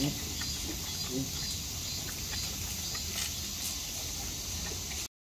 Hum. Hum.